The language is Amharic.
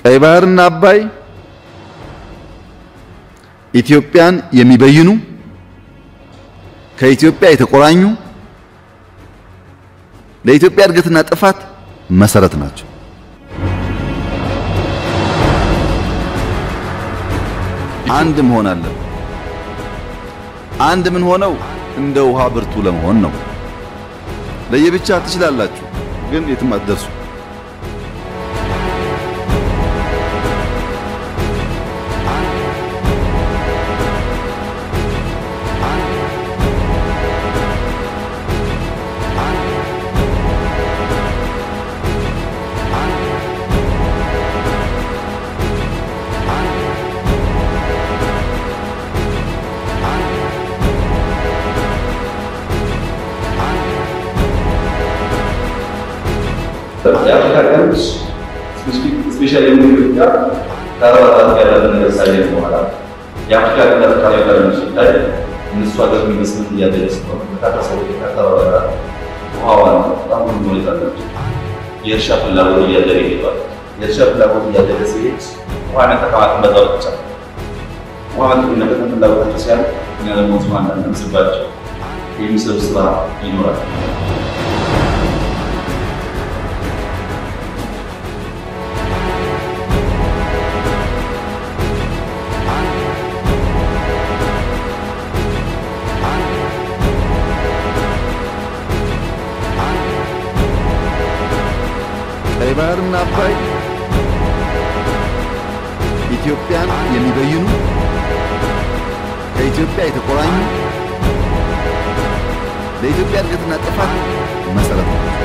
ቀይ ባህርና አባይ ኢትዮጵያን የሚበይኑ ከኢትዮጵያ የተቆራኙ ለኢትዮጵያ እድገትና ጥፋት መሰረት ናቸው። አንድ መሆን አለብን። አንድ ምን ሆነው እንደ ውሃ ብርቱ ለመሆን ነው። ለየብቻ ትችላላችሁ፣ ግን የትም አትደርሱ። ቀንድ ስፔሻሊ ኢትዮጵያ ከአረባት ጋር ያለን ነገር ሳይሆን በኋላ የአፍሪካ ቀንድ አፍሪካዊ ሀገሮች ሲታይ እነሱ ሀገር ኢንቨስትመንት እያደገ ስለሆነ በርካታ ሰዎች ከተባበረ ውሃዋን በጣም ሁሉ ሁኔታ አላቸው። የእርሻ ፍላጎት እያደገ ይሄዳል። የእርሻ ፍላጎት እያደገ ሲሄድ ውሃ መጠቀማትን በዛው ብቻ ውሃ መጠቀም ፍላጎታቸው ሲያል እኛ ደግሞ ዝ እንዳንስባቸው የሚሰሩ ስራ ይኖራል። ቀይ ባህርና አባይ ኢትዮጵያን የሚበይኑ ከኢትዮጵያ የተቆራኙ ለኢትዮጵያ እድገትና ጥፋት መሰረት ናቸው።